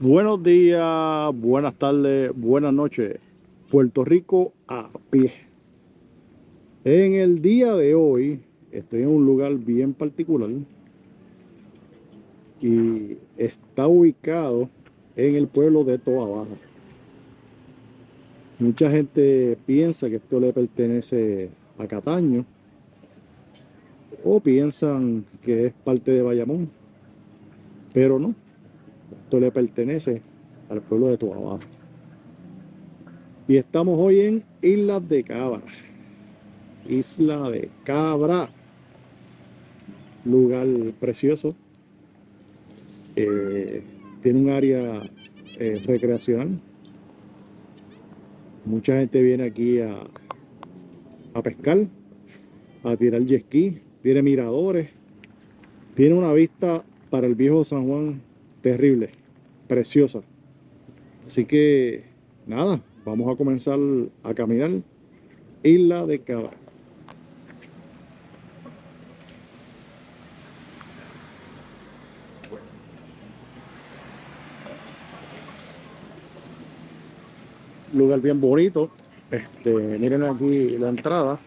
Buenos días, buenas tardes, buenas noches. Puerto Rico a pie. En el día de hoy estoy en un lugar bien particular y está ubicado en el pueblo de Toa Baja. Mucha gente piensa que esto le pertenece a Cataño o piensan que es parte de Bayamón, pero no. Esto le pertenece al pueblo de Toa Y estamos hoy en Islas de Cabra. Isla de Cabra. Lugar precioso. Eh, tiene un área eh, recreacional. Mucha gente viene aquí a, a pescar, a tirar jet ski. Tiene miradores. Tiene una vista para el viejo San Juan terrible, preciosa. Así que nada, vamos a comenzar a caminar Isla de Cabra. Lugar bien bonito. Este, miren aquí la entrada.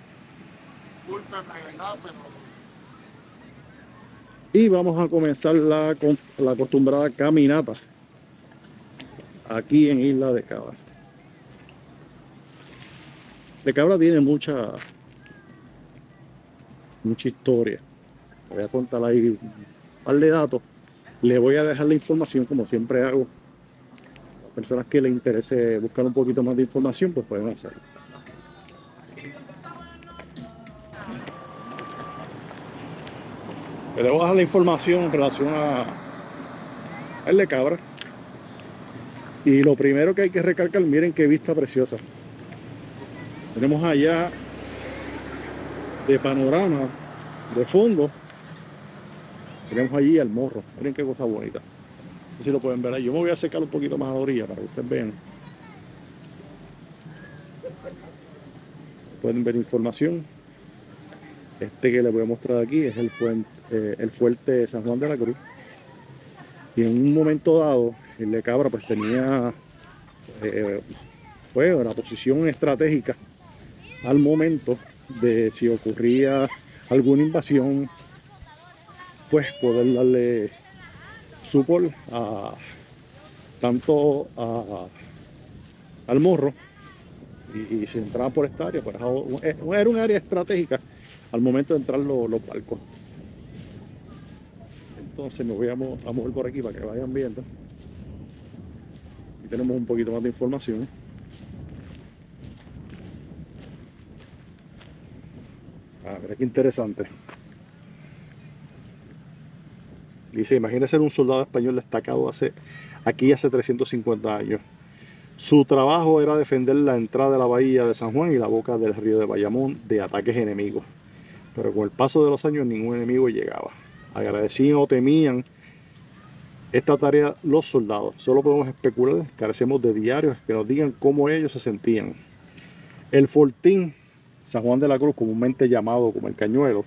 Y vamos a comenzar la, la acostumbrada caminata aquí en Isla de Cabra. De Cabra tiene mucha mucha historia. Voy a contar ahí un par de datos. Le voy a dejar la información como siempre hago. Personas que les interese buscar un poquito más de información, pues pueden hacerlo. Le voy a dar la información en relación a el de cabra. Y lo primero que hay que recalcar, miren qué vista preciosa. Tenemos allá de panorama, de fondo, tenemos allí el morro. Miren qué cosa bonita. Si lo pueden ver ahí. Yo me voy a acercar un poquito más a la orilla para que ustedes vean. Pueden ver información. Este que les voy a mostrar aquí es el puente eh, el fuerte San Juan de la Cruz. Y en un momento dado, el de Cabra pues tenía eh, pues, una posición estratégica al momento de si ocurría alguna invasión, pues poder darle support a tanto al morro y, si entraba por esta área, pues era un área estratégica al momento de entrar los barcos. Entonces me voy a, mover por aquí para que vayan viendo. Y tenemos un poquito más de información. Ah, mira qué interesante. Dice, imagínese ser un soldado español destacado hace, aquí hace 350 años. Su trabajo era defender la entrada de la bahía de San Juan y la boca del río de Bayamón de ataques enemigos. Pero con el paso de los años ningún enemigo llegaba agradecían o temían esta tarea los soldados. Solo podemos especular, carecemos de diarios que nos digan cómo ellos se sentían. El fortín San Juan de la Cruz, comúnmente llamado como el Cañuelo,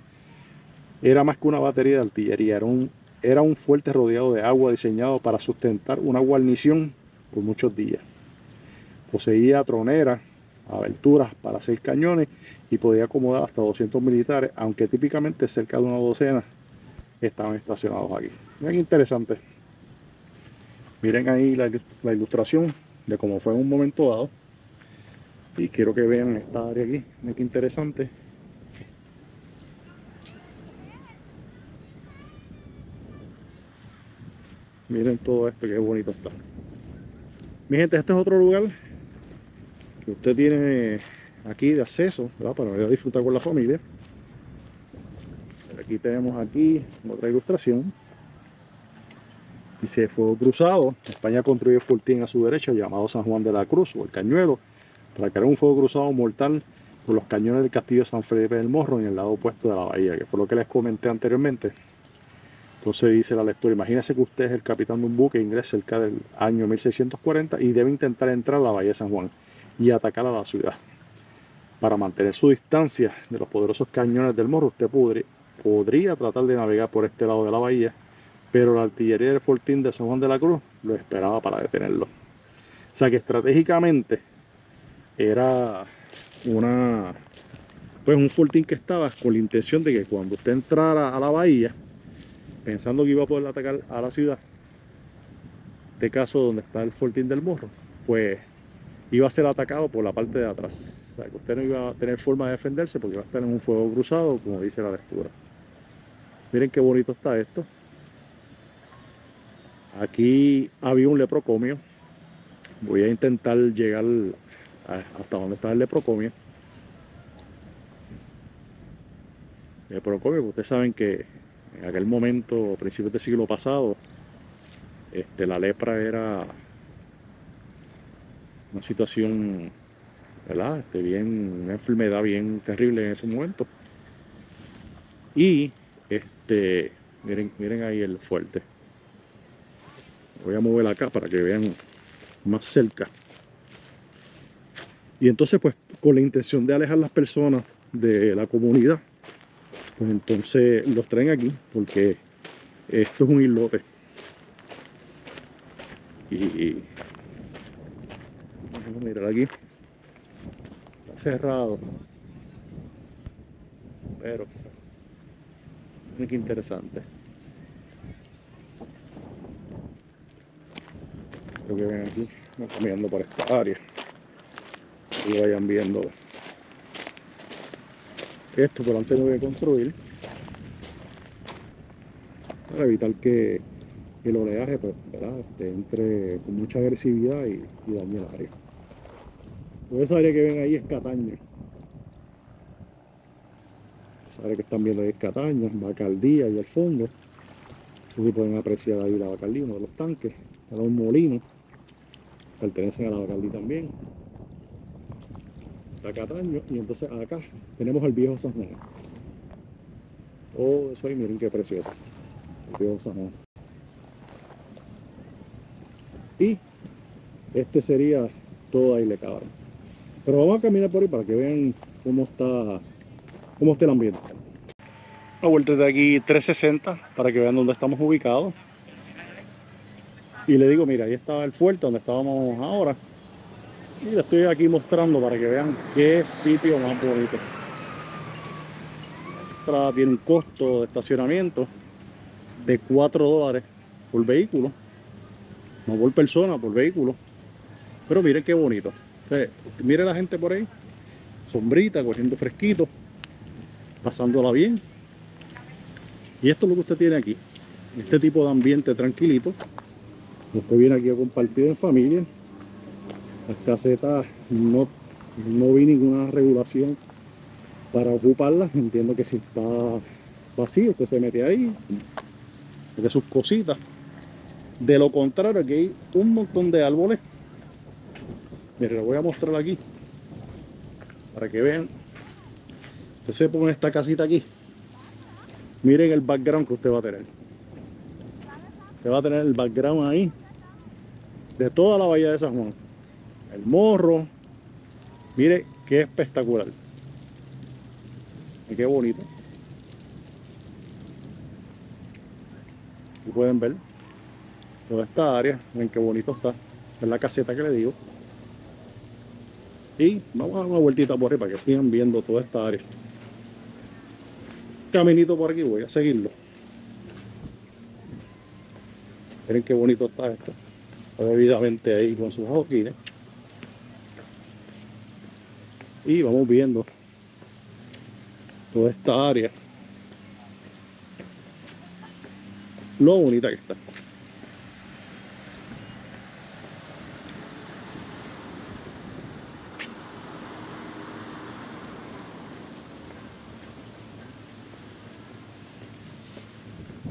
era más que una batería de artillería, era un, era un fuerte rodeado de agua diseñado para sustentar una guarnición por muchos días. Poseía troneras, aberturas para seis cañones y podía acomodar hasta 200 militares, aunque típicamente cerca de una docena estaban estacionados aquí. Miren interesante. Miren ahí la, ilustración de cómo fue en un momento dado. Y quiero que vean esta área aquí. Miren qué interesante. Miren todo esto, qué bonito está. Mi gente, este es otro lugar que usted tiene aquí de acceso, ¿verdad? Para ir disfrutar con la familia aquí tenemos aquí otra ilustración dice fuego cruzado España construye fortín a su derecha llamado San Juan de la Cruz o el Cañuelo para crear un fuego cruzado mortal por los cañones del castillo de San Felipe del Morro en el lado opuesto de la bahía que fue lo que les comenté anteriormente entonces dice la lectura imagínese que usted es el capitán de un buque ingresa cerca del año 1640 y debe intentar entrar a la bahía de San Juan y atacar a la ciudad. Para mantener su distancia de los poderosos cañones del morro, usted podría, podría tratar de navegar por este lado de la bahía, pero la artillería del fortín de San Juan de la Cruz lo esperaba para detenerlo. O sea que estratégicamente era una pues un fortín que estaba con la intención de que cuando usted entrara a la bahía, pensando que iba a poder atacar a la ciudad, este caso donde está el fortín del morro, pues iba a ser atacado por la parte de atrás. O sea, que usted no iba a tener forma de defenderse porque iba a estar en un fuego cruzado, como dice la lectura. Miren qué bonito está esto. Aquí había un leprocomio. Voy a intentar llegar hasta donde está el leprocomio. Leprocomio, ustedes saben que en aquel momento, a principios del siglo pasado, este, la lepra era una situación, ¿verdad? Este, bien, una enfermedad bien terrible en ese momento. Y, este, miren, miren ahí el fuerte. Voy a mover acá para que vean más cerca. Y entonces, pues, con la intención de alejar las personas de la comunidad, pues entonces los traen aquí, porque esto es un islote. Y, vamos a mirar aquí. Está cerrado. Pero, miren qué interesante. que ven aquí, caminando por esta área y vayan viendo esto por antes lo voy a construir para evitar que el oleaje pues, este, entre con mucha agresividad y, dañe el área. Pues esa área que ven ahí es Cataño esa área que están viendo ahí es Cataño, Bacaldía y al fondo. No sé si pueden apreciar ahí la Bacaldía, uno de los tanques, está un molino pertenecen a la Bacardí también. Está Cataño y entonces acá tenemos el viejo San Juan. Oh, eso ahí, miren qué precioso. El viejo San Juan. Y este sería todo ahí le cabrón. Pero vamos a caminar por ahí para que vean cómo está, cómo está el ambiente. La vuelta de aquí 360 para que vean dónde estamos ubicados. Y le digo, mira, ahí estaba el fuerte donde estábamos ahora. Y le estoy aquí mostrando para que vean qué sitio más bonito. Esta tiene un costo de estacionamiento de 4 dólares por vehículo. No por persona, por vehículo. Pero miren qué bonito. mire la gente por ahí. Sombrita, cogiendo fresquito. Pasándola bien. Y esto es lo que usted tiene aquí. Este tipo de ambiente tranquilito Usted viene aquí a compartir en familia. Las casetas no, no vi ninguna regulación para ocuparlas. Entiendo que si está vacío, usted se mete ahí, de sus cositas. De lo contrario, aquí hay un montón de árboles. Mire, lo voy a mostrar aquí. Para que vean. Usted se pone esta casita aquí. Miren el background que usted va a tener. Usted va a tener el background ahí de toda la bahía de San Juan. El morro. Mire qué espectacular. Y qué bonito. Y pueden ver toda esta área. Ven qué bonito está. Es la caseta que le digo. Y vamos a dar una vueltita por ahí para que sigan viendo toda esta área. Caminito por aquí, voy a seguirlo. Miren qué bonito está esto debidamente ahí con sus adoquines y vamos viendo toda esta área lo bonita que está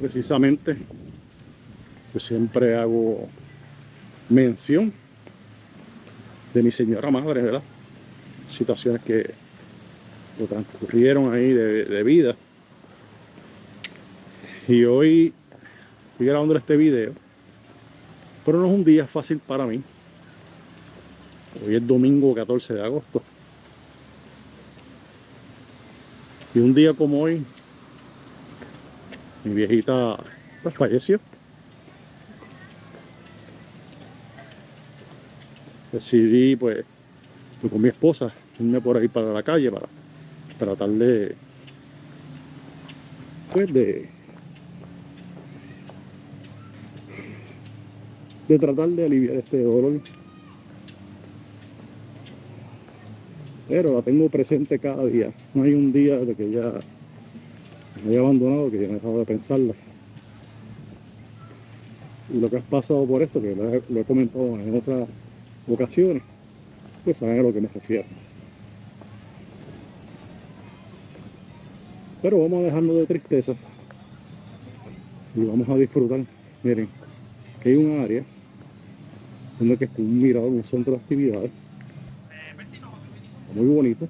precisamente yo siempre hago mención de mi señora madre, ¿verdad? Situaciones que transcurrieron ahí de, vida. Y hoy estoy grabando este video, pero no es un día fácil para mí. Hoy es domingo 14 de agosto. Y un día como hoy, mi viejita pues, falleció. Decidí pues con mi esposa irme por ahí para la calle para tratar de pues de de tratar de aliviar este dolor pero la tengo presente cada día. No hay un día de que ya me haya abandonado que ya me he dejado de pensarla. Y lo que has pasado por esto, que lo he, lo he comentado en otras ocasiones, pues saben a lo que me refiero. Pero vamos a dejarnos de tristeza y vamos a disfrutar. Miren, que hay un área donde que un mirador, un centro de actividades muy bonito.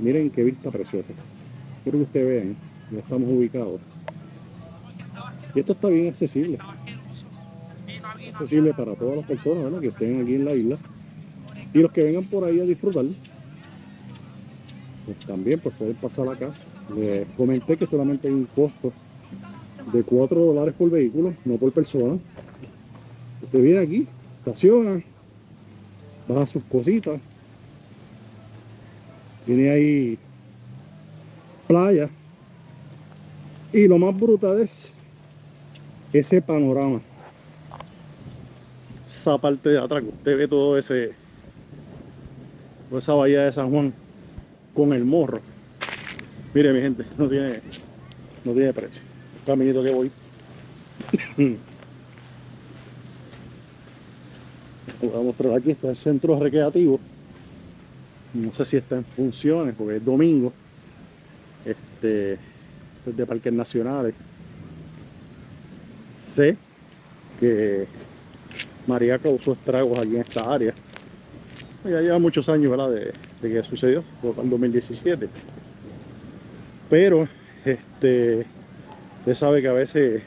miren qué vista preciosa. Quiero que ustedes vean, ya estamos ubicados. Y esto está bien accesible. Accesible para todas las personas que estén aquí en la isla. Y los que vengan por ahí a disfrutar, pues también pues pueden pasar acá. Les comenté que solamente hay un costo de 4 dólares por vehículo, no por persona. Usted viene aquí, estaciona, baja sus cositas. Tiene ahí playa. Y lo más brutal es ese panorama. Esa parte de atrás, usted ve todo ese, toda esa bahía de San Juan con el morro. Mire mi gente, no tiene, no tiene precio. Caminito que voy. voy a mostrar aquí está el centro recreativo no sé si está en funciones porque es domingo este es de parques nacionales sé que María causó estragos aquí en esta área. Ya lleva muchos años. De, de que sucedió en 2017 pero este usted sabe que a veces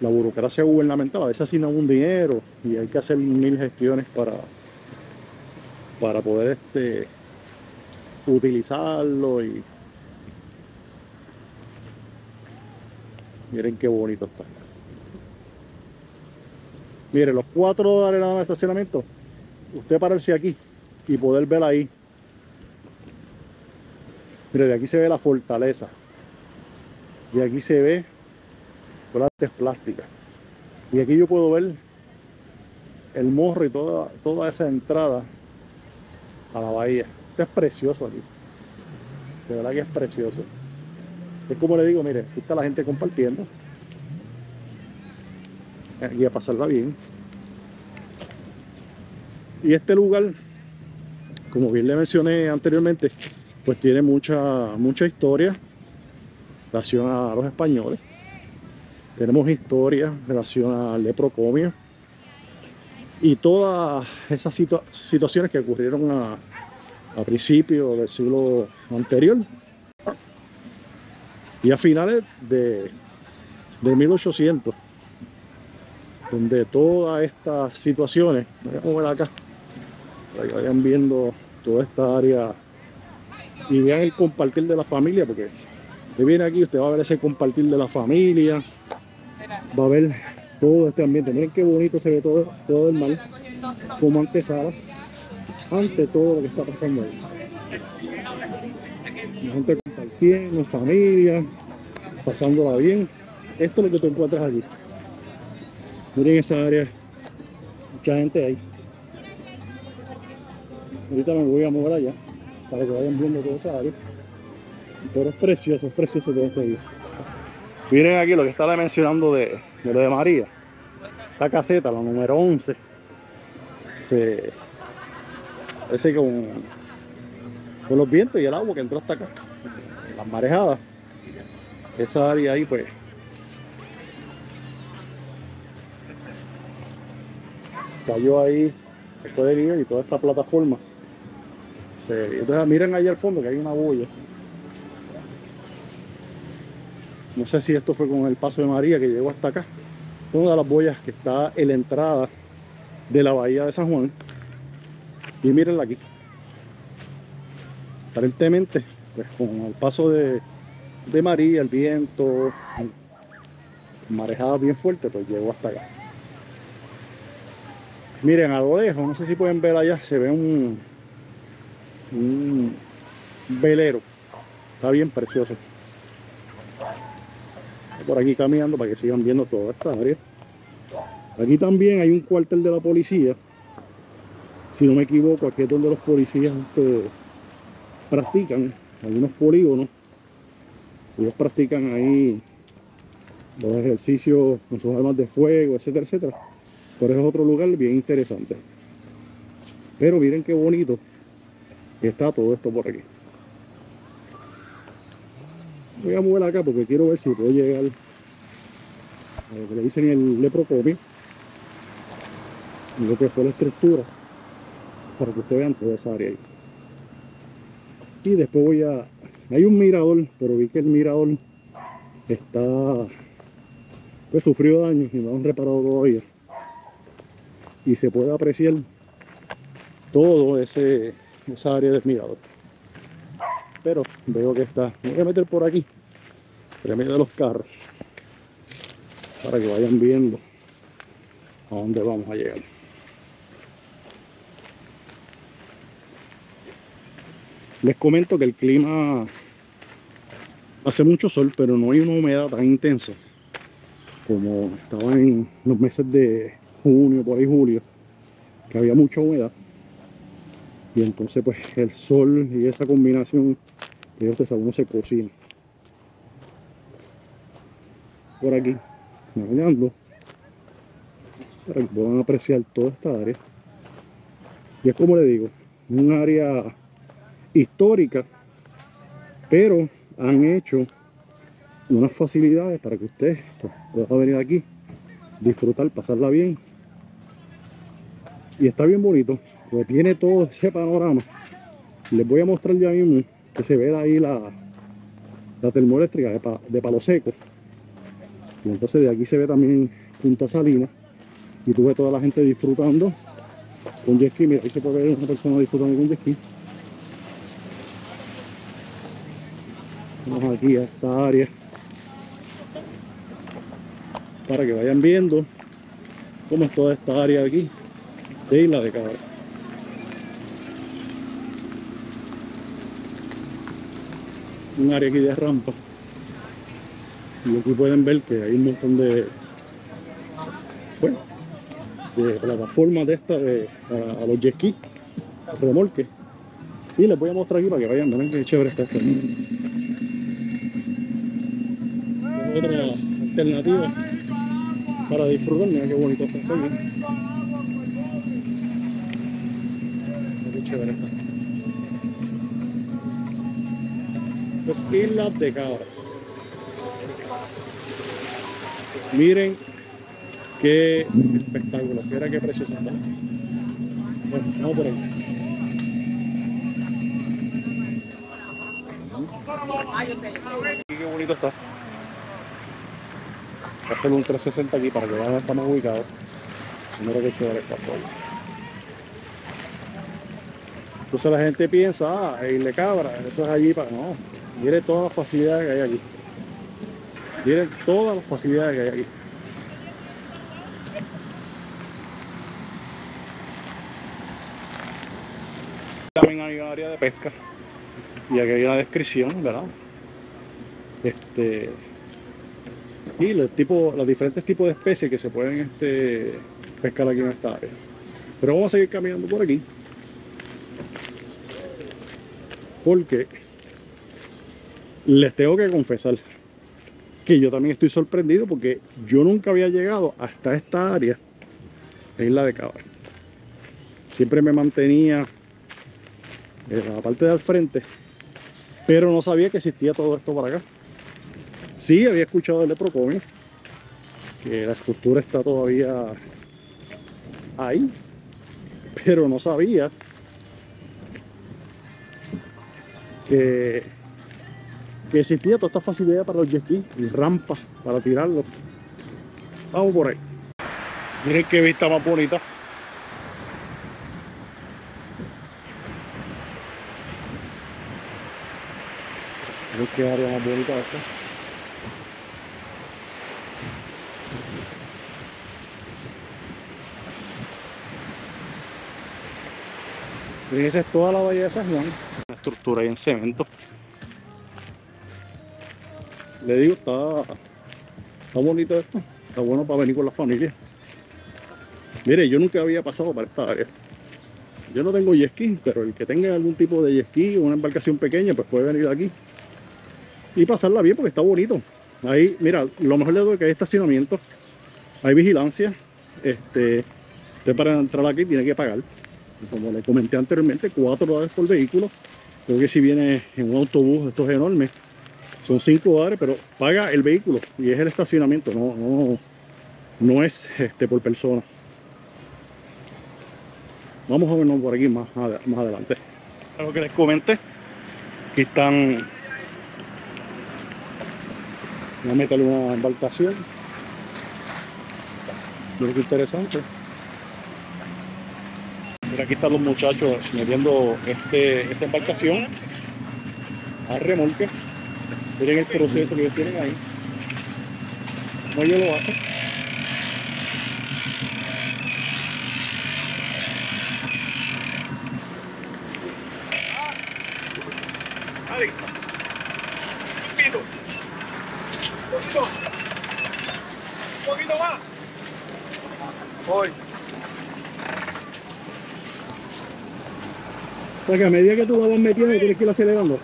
la burocracia gubernamental a veces asigna un dinero y hay que hacer mil gestiones para para poder este utilizarlo y miren qué bonito está miren los cuatro dólares de estacionamiento usted pararse aquí y poder ver ahí mire de aquí se ve la fortaleza y aquí se ve artes plásticas. Y aquí yo puedo ver el morro y toda, toda esa entrada a la bahía. Esto es precioso aquí. De verdad que es precioso. Es como le digo, mire, aquí está la gente compartiendo. Aquí a pasarla bien. Y este lugar, como bien le mencioné anteriormente, pues tiene mucha, mucha historia relación a los españoles. Tenemos historia relación al leprocomio y todas esas situaciones que ocurrieron a, a principios del siglo anterior y a finales de, de 1800 donde todas estas situaciones voy a ver acá para que vayan viendo toda esta área y vean el compartir de la familia porque usted viene aquí usted va a ver ese compartir de la familia va a ver todo este ambiente. Miren qué bonito se ve todo, todo el mar, como antesala, ante todo lo que está pasando ahí. La gente compartiendo, familia, pasándola bien. Esto es lo que tú encuentras allí. Miren esa área, mucha gente ahí. Ahorita me voy a mover allá para que vayan viendo toda esa área. Pero es precioso, es precioso todo este día. Miren aquí lo que estaba mencionando de, lo de María. Esta caseta, la número 11, se parece con, con los vientos y el agua que entró hasta acá, las marejadas. Esa área ahí pues cayó ahí, se fue de y toda esta plataforma. Se, entonces miren ahí al fondo que hay una bulla No sé si esto fue con el paso de María que llegó hasta acá. Una de las boyas que está en la entrada de la bahía de San Juan. Y mírenla aquí. Aparentemente, pues con el paso de, de María, el viento, marejada bien fuerte, pues llegó hasta acá. Miren, a lo lejos, no sé si pueden ver allá, se ve un, un velero. Está bien precioso. Por aquí caminando para que sigan viendo toda esta área. Aquí también hay un cuartel de la policía. Si no me equivoco, aquí es donde los policías este, practican algunos polígonos. Ellos practican ahí los ejercicios con sus armas de fuego, etcétera, etcétera. Por eso es otro lugar bien interesante. Pero miren qué bonito está todo esto por aquí. Voy a mover acá porque quiero ver si puedo llegar a lo que le dicen el leprocopio. Lo que fue la estructura. Para que ustedes vean toda esa área ahí. Y después voy a... Hay un mirador, pero vi que el mirador está... Pues sufrió daños y no han reparado todavía. Y se puede apreciar todo ese esa área del mirador. Pero veo que está. Voy a meter por aquí, en medio de los carros, para que vayan viendo a dónde vamos a llegar. Les comento que el clima hace mucho sol, pero no hay una humedad tan intensa como estaba en los meses de junio, por ahí julio, que había mucha humedad. Y entonces pues el sol y esa combinación que ustedes uno se cocina. Por aquí navegando para que puedan apreciar toda esta área. Y es como le digo un área histórica pero han hecho unas facilidades para que usted pues, pueda venir aquí disfrutar, pasarla bien y está bien bonito pues tiene todo ese panorama. Les voy a mostrar ya mismo que se ve ahí la, la termoeléctrica de, Palo Seco. Y entonces de aquí se ve también Punta Salina. Y tú ves toda la gente disfrutando con jet ski. Mira, ahí se puede ver una persona disfrutando con jet ski. Vamos aquí a esta área para que vayan viendo cómo es toda esta área de aquí de Isla de Cabra. un área aquí de rampa. Y aquí pueden ver que hay un montón de bueno de plataformas de esta de, a, los jet ski remolque y les voy a mostrar aquí para que vayan miren qué chévere está esto. Otra alternativa para disfrutar mira qué bonito está esto chévere está Islas de Cabra. Miren qué espectáculo, mira qué precioso está. Bueno, vamos por ahí. qué bonito está. Voy hacer un 360 aquí para que vean estamos ubicados. Mira qué chévere está todo. Entonces la gente piensa, ah, Isla Cabra, eso es allí para. No, Miren todas las facilidades que hay aquí. Miren todas las facilidades que hay aquí. También hay un área de pesca. Y aquí hay una descripción, ¿verdad? Este. Y los, tipos, los diferentes tipos de especies que se pueden este, pescar aquí en esta área. Pero vamos a seguir caminando por aquí. Porque les tengo que confesar que yo también estoy sorprendido porque yo nunca había llegado hasta esta área en Isla de Cabra. Siempre me mantenía en la parte de al frente, pero no sabía que existía todo esto para acá. Sí, había escuchado el Leprocomio, que la escultura está todavía ahí, pero no sabía que, existía toda esta facilidad para los jet skis y rampas para tirarlos. Vamos por ahí. Miren qué vista más bonita. Miren qué área más bonita esta. Miren, esa es toda la bahía de San Juan. Una estructura ahí en cemento. Le digo, está, está bonito esto. Está bueno para venir con la familia. Mire, yo nunca había pasado para esta área. Yo no tengo jet ski, pero el que tenga algún tipo de jet ski o una embarcación pequeña, pues puede venir aquí y pasarla bien porque está bonito. Ahí, mira, lo mejor de todo es que hay estacionamiento, hay vigilancia. Este, usted para entrar aquí tiene que pagar. Como le comenté anteriormente, cuatro dólares por vehículo. Creo que si viene en un autobús, estos enormes, son cinco dólares, pero paga el vehículo y es el estacionamiento, no, no, no es este, por persona. Vamos a vernos por aquí más, más adelante. Lo que les comenté, aquí están Voy a meterle una embarcación. Mira qué interesante. Aquí están los muchachos metiendo este, esta embarcación a remolque. Miren el proceso que tienen ahí. Como ellos lo hacen. O sea que a medida que tú lo vas metiendo tienes que ir acelerando.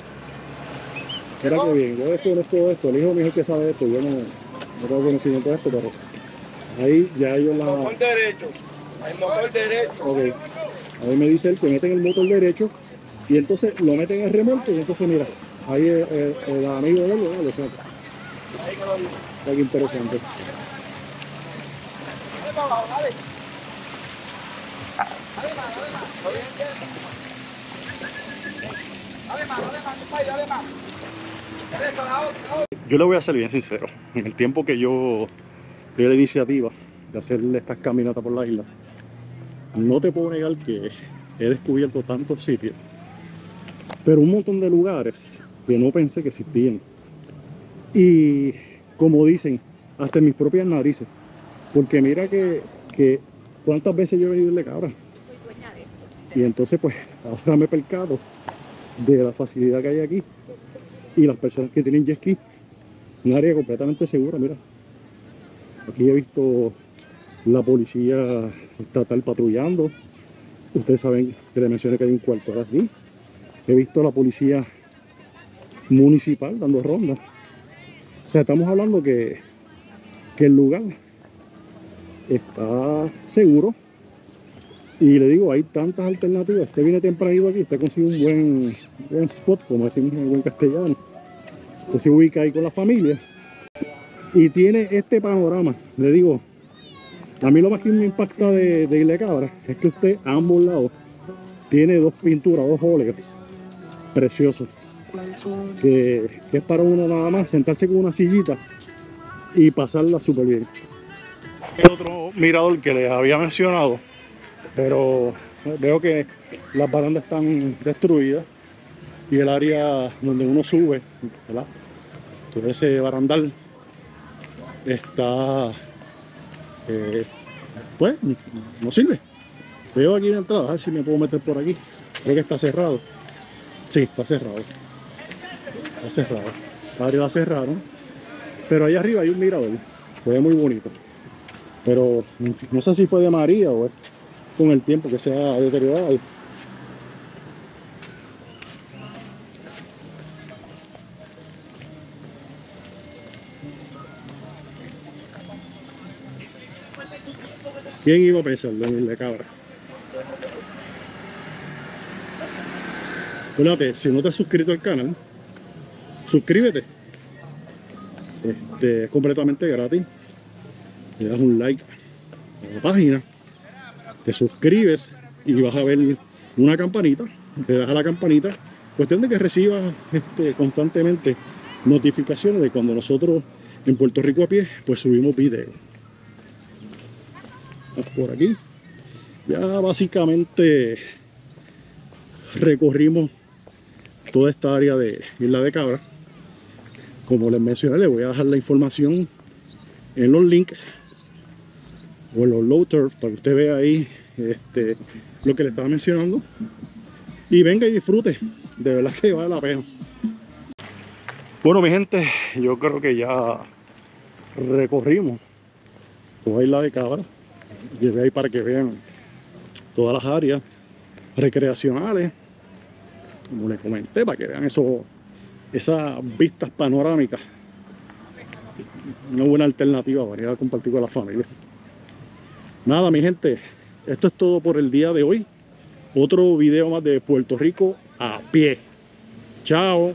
Mira que bien, yo desconozco esto, el hijo mío es que sabe esto, yo no, no tengo conocimiento de esto, pero ahí ya ellos la... Motor derecho, el motor derecho. Ok, ahí me dice él que meten el motor derecho y entonces lo meten en el remolque y entonces mira, ahí el, el, el amigo de él ¿no? lo saca. Está aquí interesante. Yo le voy a ser bien sincero, en el tiempo que yo tuve la iniciativa de hacer estas caminatas por la isla, no te puedo negar que he descubierto tantos sitios, pero un montón de lugares que no pensé que existían. Y como dicen, hasta en mis propias narices, porque mira que, que cuántas veces yo he venido de cabra. Y entonces pues ahora me he percado de la facilidad que hay aquí. Y las personas que tienen jet ski un área completamente segura mira. Aquí he visto la policía estatal patrullando. Ustedes saben que le mencioné que hay un cuarto aquí he visto la policía municipal dando rondas o sea estamos hablando que que el lugar está seguro y le digo, hay tantas alternativas. Usted viene tempranito aquí, usted consigue un buen, buen spot, como decimos en buen castellano. Usted se ubica ahí con la familia y tiene este panorama. Le digo, a mí lo más que me impacta de, de Cabra es que usted a ambos lados tiene dos pinturas, dos óleos preciosos. Que es para uno nada más sentarse con una sillita y pasarla súper bien. El otro mirador que les había mencionado pero veo que las barandas están destruidas y el área donde uno sube, ¿verdad? Todo ese barandal está, eh, pues, no sirve. Veo aquí la entrada, a ver si me puedo meter por aquí. Creo que está cerrado. Sí, está cerrado. Está cerrado. La área la cerraron. Pero ahí arriba hay un mirador. Se ve muy bonito. Pero no sé si fue de María o con el tiempo que se ha deteriorado. ¿Quién iba a pensar en la cabra? Fíjate, si no te has suscrito al canal, suscríbete. Este, es completamente gratis. Le das un like a la página te suscribes y vas a ver una campanita, te das a la campanita, cuestión de que recibas este, constantemente notificaciones de cuando nosotros en Puerto Rico a pie, pues subimos videos. Por aquí. Ya básicamente recorrimos toda esta área de Isla de Cabra. como les mencioné, les voy a dejar la información en los links o en los loaders para que usted vea ahí este, lo que le estaba mencionando. Y venga y disfrute de verdad que vale la pena. Bueno mi gente yo creo que ya recorrimos toda isla de cabra. Llegué ahí para que vean todas las áreas recreacionales como les comenté para que vean eso, esas vistas panorámicas. Una buena alternativa para ir a compartir con la familia nada mi gente esto es todo por el día de hoy. Otro video más de Puerto Rico a pie. Chao